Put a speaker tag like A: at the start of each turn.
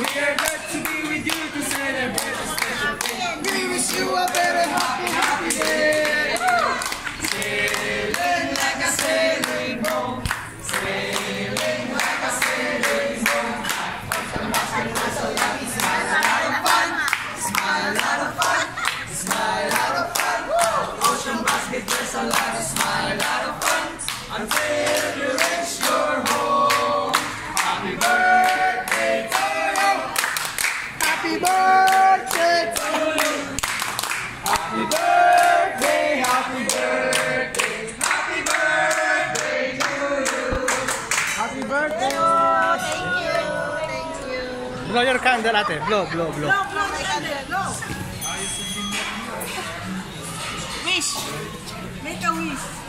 A: We are glad to be with you to celebrate a special day. We wish you a very happy, happy day. Sailing like a sailing boat. Sailing like a sailing boat. Ocean basket, so lucky. Smile, a lot of fun. Smile, a lot of fun. Smile, a lot of fun. Ocean basket, there's a lot of smile, a lot of fun. Birthday to you. Happy birthday, happy birthday, happy birthday to you. Happy birthday.
B: Thank you. Thank you.
C: Blow your candle, ate. Blow, blow, blow.
B: Blow, blow Go, go, go. Wish. Make a wish.